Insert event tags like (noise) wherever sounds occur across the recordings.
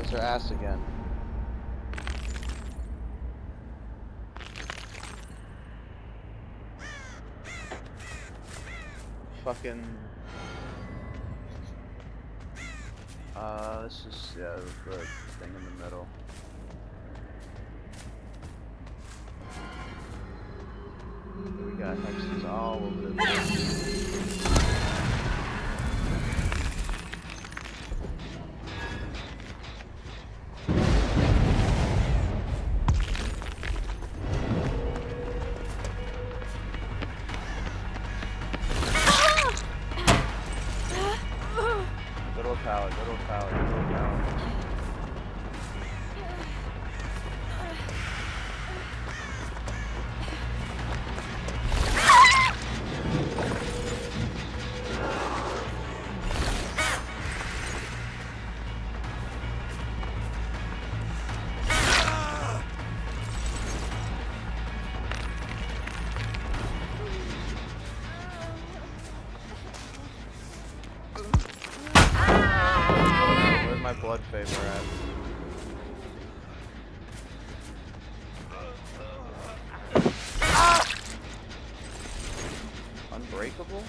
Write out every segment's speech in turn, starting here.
That's her ass again. Fucking. Uh, this is yeah the thing in the middle. We got hexes all over the place. Unbreakable?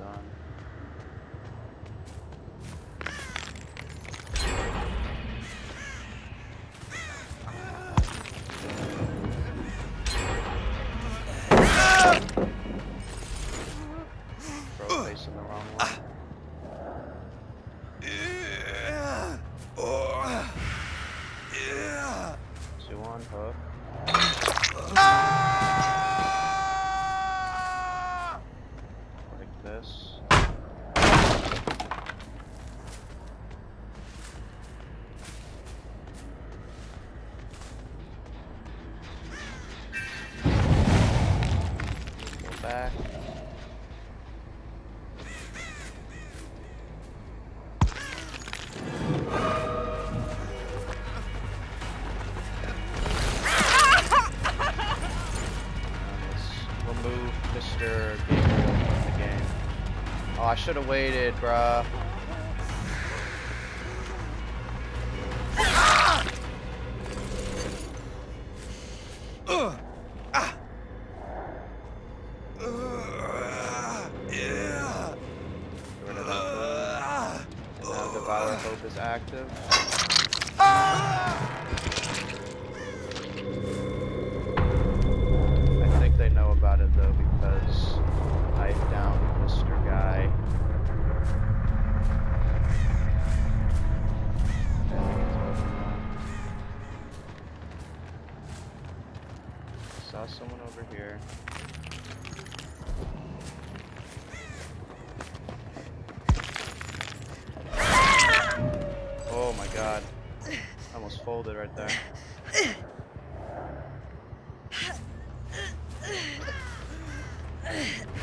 Done. This. Go back. Remove Mr. Gabriel from the game. Oh, I should have waited, bruh.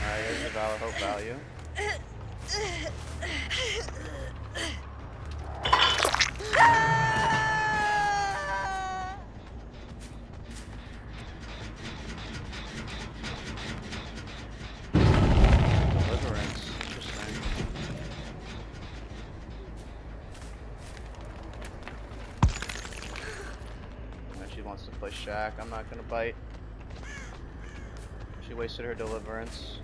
Alright, here's the Devour Hope value. Wants to play Shaq. I'm not gonna bite. She wasted her deliverance.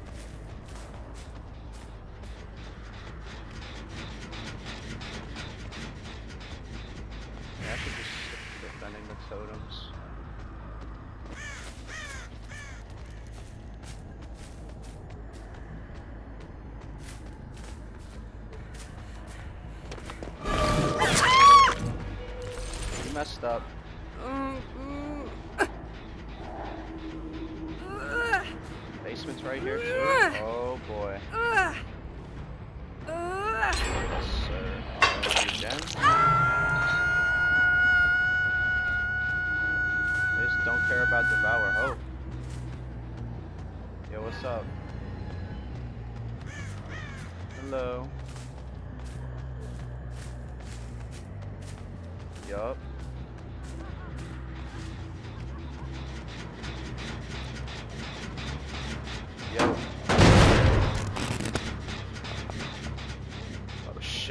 Just defending the totems. Messed up. Mm. Basement's right here too. Oh boy. Yes, sir. They just don't care about Devour Hope. Yo, what's up? Hello. Yup.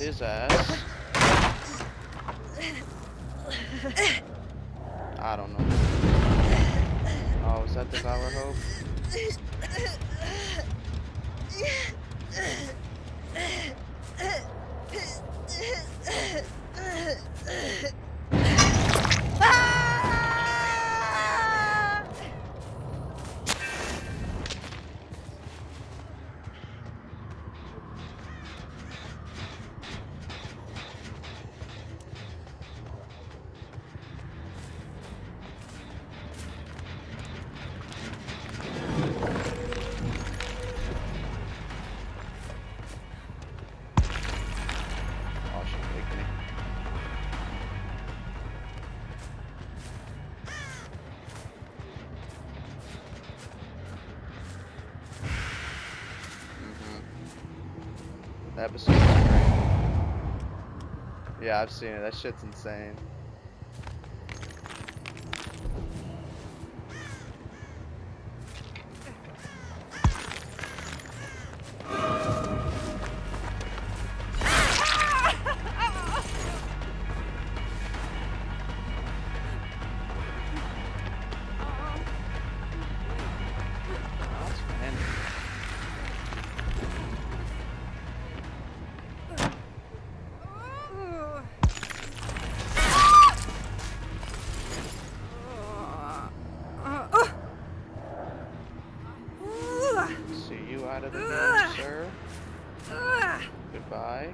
his ass. Great. Yeah, I've seen it. That shit's insane. Of sir. Goodbye.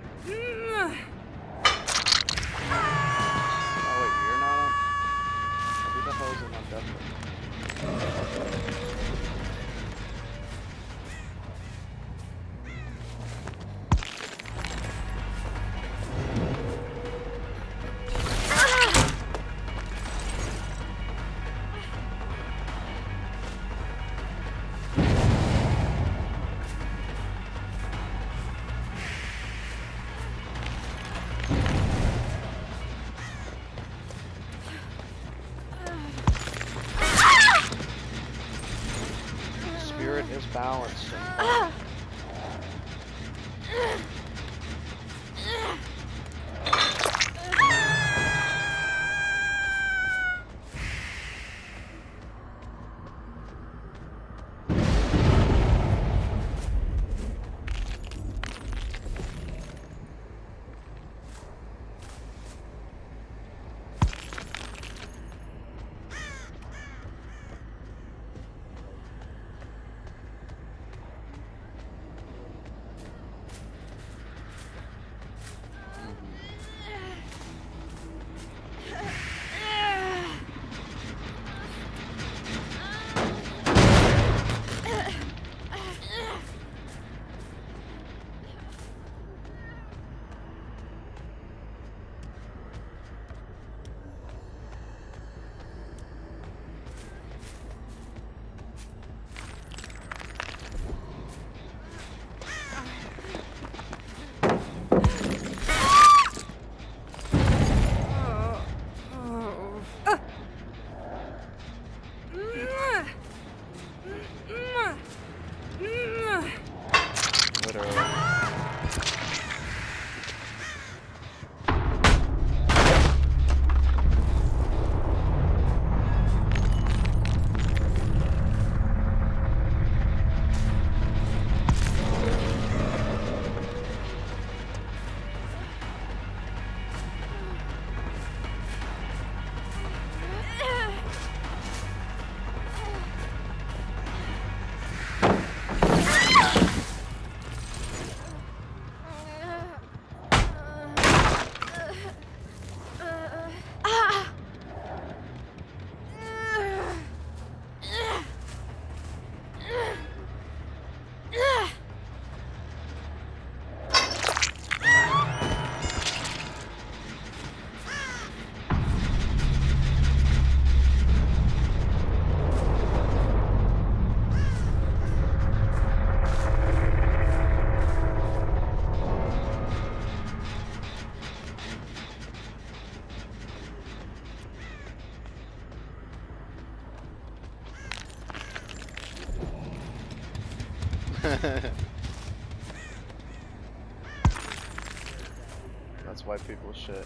(laughs) That's why people shit.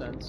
About,